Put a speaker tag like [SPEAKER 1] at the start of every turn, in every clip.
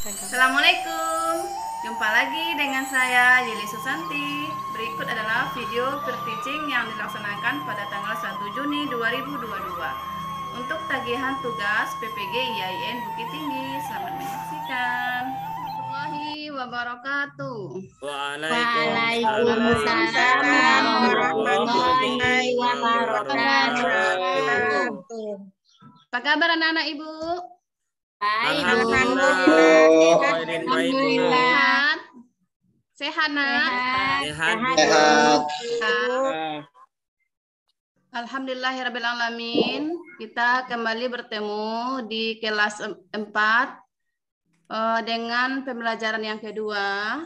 [SPEAKER 1] Assalamualaikum. Jumpa lagi dengan saya Yeli Susanti. Berikut adalah video per-teaching yang dilaksanakan pada tanggal 1 Juni 2022 Untuk tagihan tugas PPG IAIN Bukit Tinggi Selamat menyaksikan. Warahmatullahi wabarakatuh.
[SPEAKER 2] Waalaikumsalam warahmatullahi wabarakatuh.
[SPEAKER 1] Apa kabar anak-anak ibu?
[SPEAKER 2] Baik,
[SPEAKER 3] Alhamdulillah.
[SPEAKER 1] Sehat? Sehat nak?
[SPEAKER 3] Sehat.
[SPEAKER 2] Sehat.
[SPEAKER 1] Sehat. Alhamdulillahirrahmanirrahim. Kita kembali bertemu di kelas 4 dengan pembelajaran yang kedua.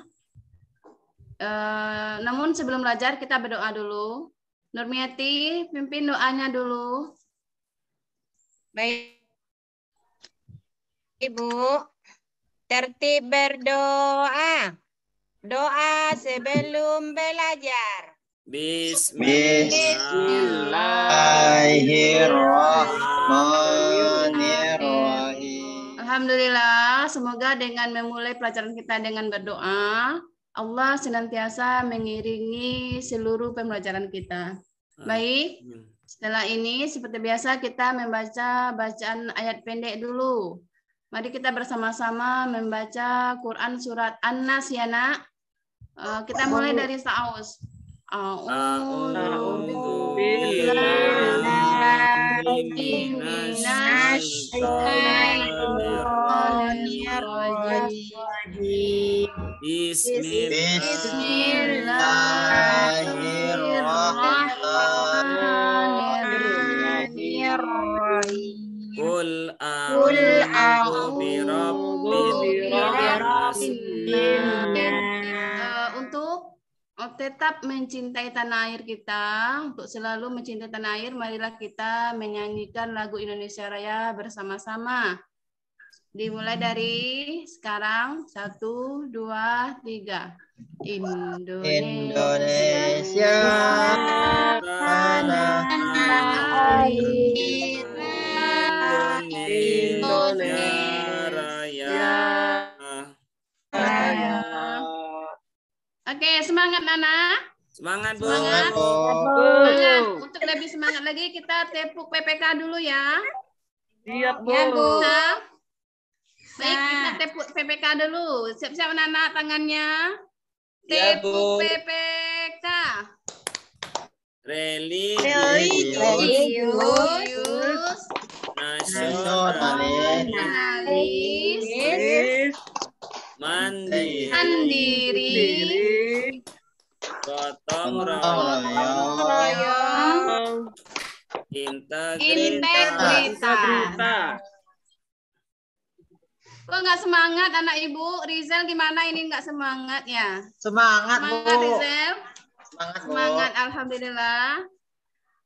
[SPEAKER 1] Eh, namun sebelum belajar kita berdoa dulu. Nurmiati, pimpin doanya dulu.
[SPEAKER 2] Baik. Ibu, tertib berdoa. Doa sebelum belajar.
[SPEAKER 3] Bismillahirrahmanirrahim.
[SPEAKER 1] Alhamdulillah, semoga dengan memulai pelajaran kita dengan berdoa, Allah senantiasa mengiringi seluruh pembelajaran kita. Baik, setelah ini seperti biasa kita membaca bacaan ayat pendek dulu. Mari kita bersama-sama membaca Quran surat An-Nas ya nak. Eh, kita mulai dari Sa'us. A'udzu billahi. Bismillahirrahmanirrahim. Tetap mencintai tanah air kita, untuk selalu mencintai tanah air, marilah kita menyanyikan lagu Indonesia Raya bersama-sama. Dimulai dari sekarang, satu, dua, tiga. Indonesia,
[SPEAKER 3] Indonesia tanah
[SPEAKER 1] air. Oke, semangat Nana.
[SPEAKER 3] Semangat, Bu.
[SPEAKER 1] Semangat.
[SPEAKER 3] Bu.
[SPEAKER 1] Semangat. Untuk lebih semangat lagi kita tepuk PPK dulu ya.
[SPEAKER 2] Siap, Bu.
[SPEAKER 1] Nah, baik kita tepuk PPK dulu. Siap-siap Nana tangannya.
[SPEAKER 3] Ya,
[SPEAKER 1] Tepuk
[SPEAKER 3] Bu.
[SPEAKER 1] PPK.
[SPEAKER 3] Religius nasionalis, mandiri
[SPEAKER 1] mandiri,
[SPEAKER 3] integritas.
[SPEAKER 1] Kok nggak semangat anak ibu? Rizal gimana ini nggak semangat ya?
[SPEAKER 3] semangat
[SPEAKER 1] Semangat Rizal.
[SPEAKER 3] semangat Bu
[SPEAKER 1] Semangat, alhamdulillah.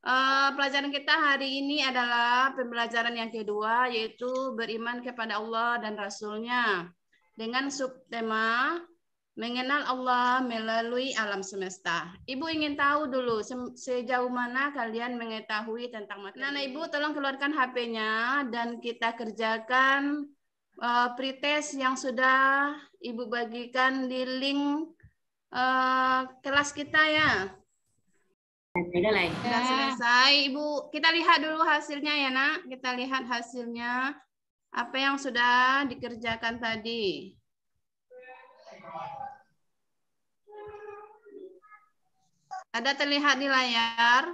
[SPEAKER 1] Eh, pelajaran kita hari ini adalah pembelajaran yang kedua yaitu beriman kepada Allah dan Rasulnya dengan subtema mengenal Allah melalui alam semesta. Ibu ingin tahu dulu se- sejauh mana kalian mengetahui tentang materi. Nah, Ibu tolong keluarkan HP-nya dan kita kerjakan eh, pretest yang sudah Ibu bagikan di link eh, kelas kita ya. Sudah selesai, Ibu. Kita lihat dulu hasilnya ya, Nak. Kita lihat hasilnya. Apa yang sudah dikerjakan tadi. Ada terlihat di layar?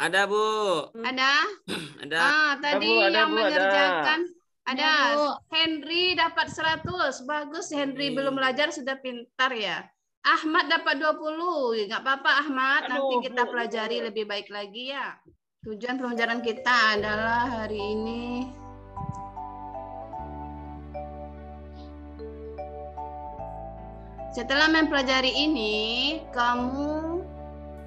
[SPEAKER 3] ada Bu
[SPEAKER 1] Ada?
[SPEAKER 3] ada
[SPEAKER 1] Ah, tadi
[SPEAKER 4] Bu, ada,
[SPEAKER 1] yang
[SPEAKER 4] Bu, ada.
[SPEAKER 1] mengerjakan ada. Henry dapat 100. Bagus Henry
[SPEAKER 3] Hmm.
[SPEAKER 1] belum belajar sudah pintar ya. Ahmad dapat 20. Nggak apa-apa Ahmad, nanti
[SPEAKER 4] Aduh,
[SPEAKER 1] kita
[SPEAKER 4] Bu.
[SPEAKER 1] pelajari lebih baik lagi ya. Tujuan pelajaran kita adalah hari ini Setelah mempelajari ini, kamu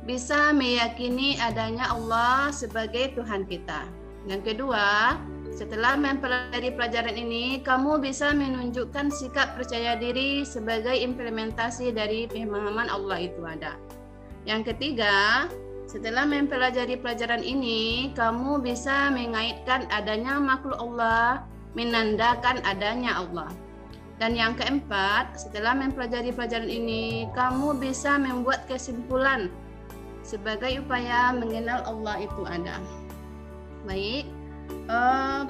[SPEAKER 1] bisa meyakini adanya Allah sebagai Tuhan kita. Yang kedua, setelah mempelajari pelajaran ini, kamu bisa menunjukkan sikap percaya diri sebagai implementasi dari pemahaman Allah itu ada. Yang ketiga, setelah mempelajari pelajaran ini, kamu bisa mengaitkan adanya makhluk Allah, menandakan adanya Allah. Dan yang keempat, setelah mempelajari pelajaran ini, kamu bisa membuat kesimpulan sebagai upaya mengenal Allah itu ada. Baik, eh,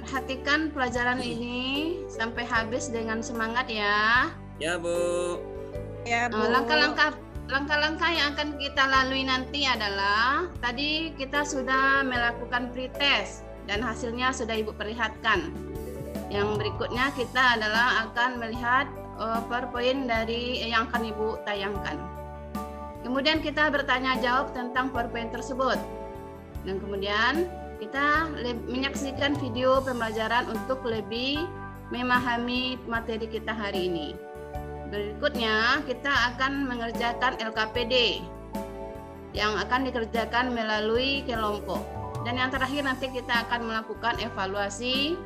[SPEAKER 1] perhatikan pelajaran ini sampai habis dengan semangat ya.
[SPEAKER 3] Ya, Bu.
[SPEAKER 2] Ya,
[SPEAKER 1] Eh, Langkah-langkah langkah-langkah yang akan kita lalui nanti adalah tadi kita sudah melakukan pretest dan hasilnya sudah Ibu perlihatkan. Yang berikutnya kita adalah akan melihat uh, PowerPoint dari yang akan Ibu tayangkan. Kemudian kita bertanya jawab tentang PowerPoint tersebut. Dan kemudian kita menyaksikan video pembelajaran untuk lebih memahami materi kita hari ini. Berikutnya kita akan mengerjakan LKPD yang akan dikerjakan melalui kelompok. Dan yang terakhir nanti kita akan melakukan evaluasi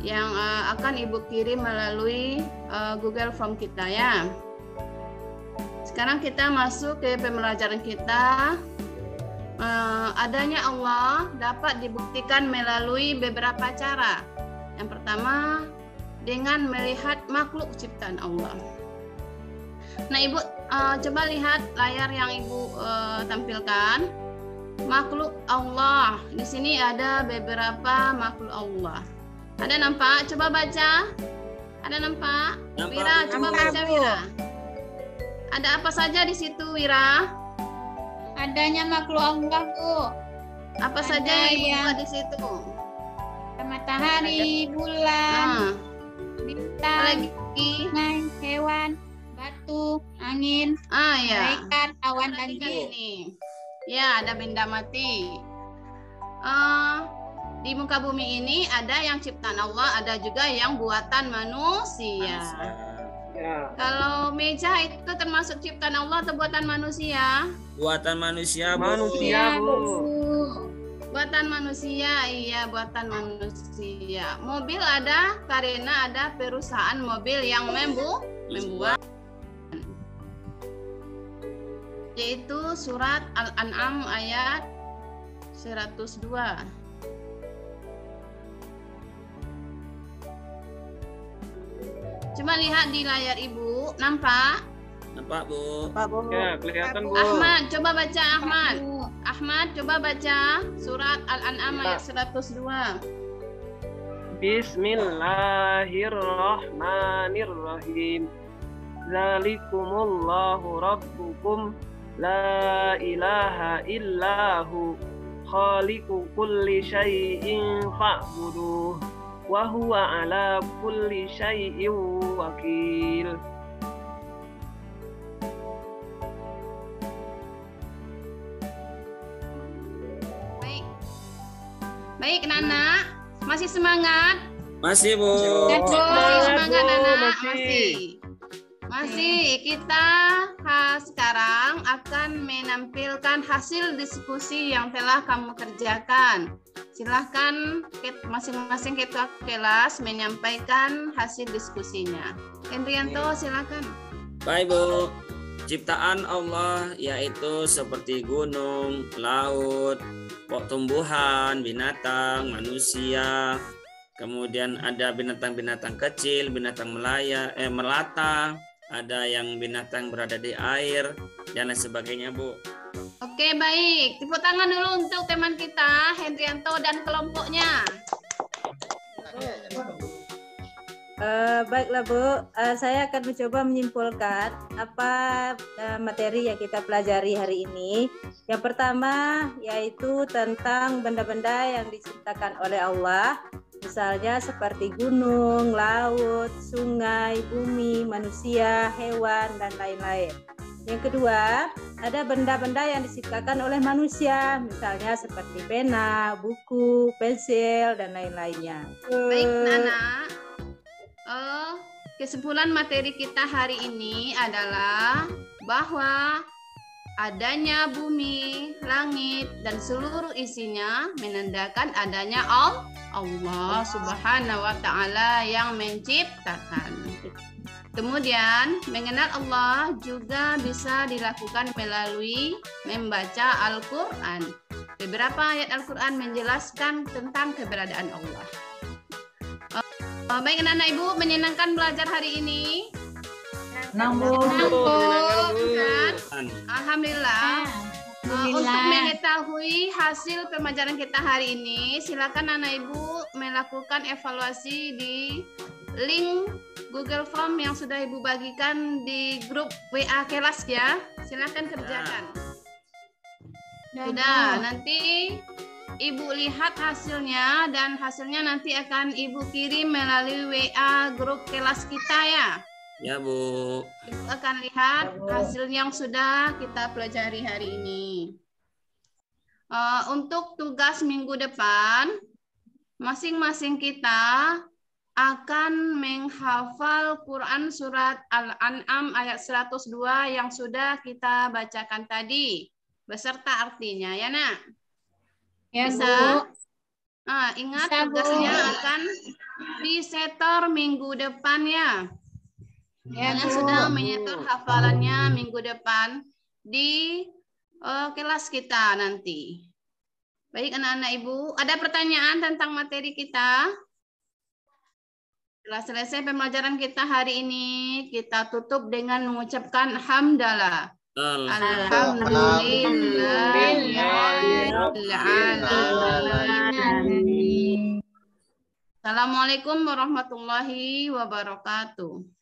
[SPEAKER 1] yang uh, akan Ibu kirim melalui uh, Google Form kita ya. Sekarang kita masuk ke pembelajaran kita. Uh, adanya Allah dapat dibuktikan melalui beberapa cara. Yang pertama dengan melihat makhluk ciptaan Allah. Nah, Ibu coba lihat layar yang Ibu tampilkan. Makhluk Allah. Di sini ada beberapa makhluk Allah. Ada nampak? Coba baca. Ada nampak?
[SPEAKER 3] Nampak,
[SPEAKER 1] Wira,
[SPEAKER 3] Bu.
[SPEAKER 1] coba
[SPEAKER 2] Nampak,
[SPEAKER 1] baca
[SPEAKER 2] Bu.
[SPEAKER 1] Wira. Ada apa saja di situ, Wira?
[SPEAKER 4] Adanya makhluk Allah, Bu.
[SPEAKER 1] Apa
[SPEAKER 4] Ada
[SPEAKER 1] saja yang Ibu
[SPEAKER 4] yang-
[SPEAKER 1] di situ?
[SPEAKER 4] Matahari, bulan,
[SPEAKER 1] Ah,
[SPEAKER 4] bintang,
[SPEAKER 1] lagi.
[SPEAKER 4] sungai, hewan, batu, angin,
[SPEAKER 1] Ah, ya.
[SPEAKER 4] malaikat, awan, dan
[SPEAKER 1] ini. Ya, ada benda mati. Eh, di muka bumi ini ada yang ciptaan Allah, ada juga yang buatan manusia.
[SPEAKER 3] Ya.
[SPEAKER 1] Kalau meja itu termasuk ciptaan Allah atau buatan manusia?
[SPEAKER 3] Buatan manusia, Bu.
[SPEAKER 2] Manusia, Bu.
[SPEAKER 1] Buatan manusia, iya buatan manusia. Mobil ada karena ada perusahaan mobil yang membu membuat yaitu surat Al-An'am ayat 102. Coba lihat di layar Ibu, nampak?
[SPEAKER 3] Nampak, Bu?
[SPEAKER 2] Pak Bu.
[SPEAKER 5] Ya, kelihatan Bu.
[SPEAKER 1] Ahmad, coba baca Ahmad. Ahmad, coba baca surat Al-An'am
[SPEAKER 5] Ya.
[SPEAKER 1] ayat 102.
[SPEAKER 5] Bismillahirrahmanirrahim. Zalikumullahu rabbukum la ilaha illahu khaliqu kulli syai'in fa'buduh wa huwa ala kulli syai'in wakil.
[SPEAKER 1] Baik. Baik, Nana. Masih semangat?
[SPEAKER 3] Masih, Bu.
[SPEAKER 1] Masih
[SPEAKER 5] Semangat,
[SPEAKER 1] semangat,
[SPEAKER 5] Bu.
[SPEAKER 1] Nana?
[SPEAKER 5] Masih.
[SPEAKER 1] Masih. Masih. Kita ha, sekarang akan menampilkan hasil diskusi yang telah kamu kerjakan. Silahkan masing-masing ketua kelas menyampaikan hasil diskusinya. Hendrianto, silakan.
[SPEAKER 3] Baik, Bu. Ciptaan Allah yaitu seperti gunung, laut, tumbuhan, binatang, manusia. Kemudian ada binatang-binatang kecil, binatang melaya, eh, melata, ada yang binatang berada di air dan lain sebagainya, Bu.
[SPEAKER 1] Oke, baik. Tepuk tangan dulu untuk teman kita, Hendrianto dan kelompoknya.
[SPEAKER 6] Eh, baiklah Bu, Eh, saya akan mencoba menyimpulkan apa eh, materi yang kita pelajari hari ini. Yang pertama yaitu tentang benda-benda yang diciptakan oleh Allah, misalnya seperti gunung, laut, sungai, bumi, manusia, hewan, dan lain-lain. Yang kedua, ada benda-benda yang diciptakan oleh manusia, misalnya seperti pena, buku, pensil, dan lain-lainnya.
[SPEAKER 1] Baik,
[SPEAKER 6] Eh,
[SPEAKER 1] Nana. Eh, kesimpulan materi kita hari ini adalah bahwa adanya bumi, langit, dan seluruh isinya menandakan adanya Al- Allah Subhanahu wa Ta'ala yang menciptakan. Kemudian, mengenal Allah juga bisa dilakukan melalui membaca Al-Quran. Beberapa ayat Al-Quran menjelaskan tentang keberadaan Allah. Eh, baik anak-anak ibu menyenangkan belajar hari ini.
[SPEAKER 2] Enam, Bu.
[SPEAKER 1] Kan? Alhamdulillah. Uh, untuk
[SPEAKER 4] Alhamdulillah.
[SPEAKER 1] mengetahui hasil pembelajaran kita hari ini, silakan anak ibu melakukan evaluasi di link Google Form yang sudah ibu bagikan di grup WA kelas ya. Silakan kerjakan. Sudah, nanti ibu lihat hasilnya dan hasilnya nanti akan ibu kirim melalui WA grup kelas kita ya.
[SPEAKER 3] Ya, Bu.
[SPEAKER 1] Ibu akan lihat hasil yang sudah kita pelajari hari ini. Eh, untuk tugas minggu depan, masing-masing kita akan menghafal Quran surat Al-An'am ayat 102 yang sudah kita bacakan tadi, beserta artinya ya nak.
[SPEAKER 4] Ya,
[SPEAKER 1] Bisa?
[SPEAKER 4] Bu.
[SPEAKER 1] Ah, ingat
[SPEAKER 4] Bisa, Bu.
[SPEAKER 1] tugasnya akan disetor minggu depan ya.
[SPEAKER 4] Ya,
[SPEAKER 1] Yang sedang menyetor hafalannya minggu depan di eh, kelas kita nanti. Baik anak-anak ibu, ada pertanyaan tentang materi kita? Setelah selesai pembelajaran kita hari ini, kita tutup dengan mengucapkan hamdalah. Alhamdulillah. Assalamualaikum warahmatullahi wabarakatuh.